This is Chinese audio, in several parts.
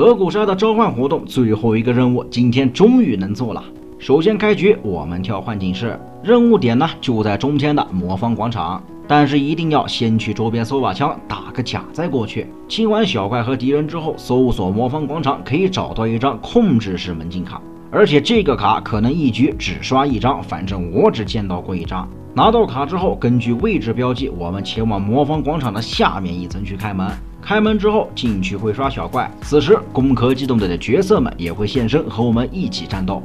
德古沙的召唤活动最后一个任务，今天终于能做了。首先开局，我们跳幻境室，任务点呢就在中间的魔方广场，但是一定要先去周边搜把枪，打个假再过去。清完小怪和敌人之后，搜索魔方广场可以找到一张控制式门禁卡，而且这个卡可能一局只刷一张，反正我只见到过一张。拿到卡之后，根据位置标记，我们前往魔方广场的下面一层去开门。开门之后进去会刷小怪，此时攻壳机动队的角色们也会现身和我们一起战斗。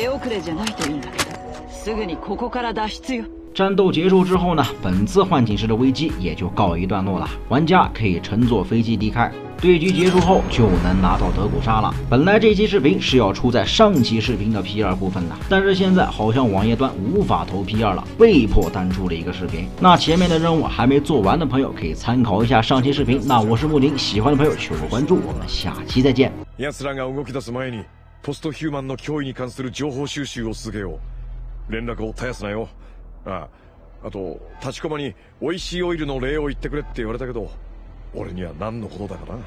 手遅れじゃないといいんだけどすぐにここから脱出よ战斗结束之后呢，本次幻境室的危机也就告一段落了。玩家可以乘坐飞机离开。对局结束后就能拿到德古沙了。本来这期视频是要出在上期视频的 P 二部分的，但是现在好像网页端无法投 P 二了，被迫单出了一个视频。那前面的任务还没做完的朋友可以参考一下上期视频。那我是木林，喜欢的朋友求个关注，我们下期再见。 ポストヒューマンの脅威に関する情報収集を続けよう。連絡を絶やすなよ。ああ、あと立ちこまに美味しいオイルの礼を言ってくれって言われたけど、俺には何のことだかな。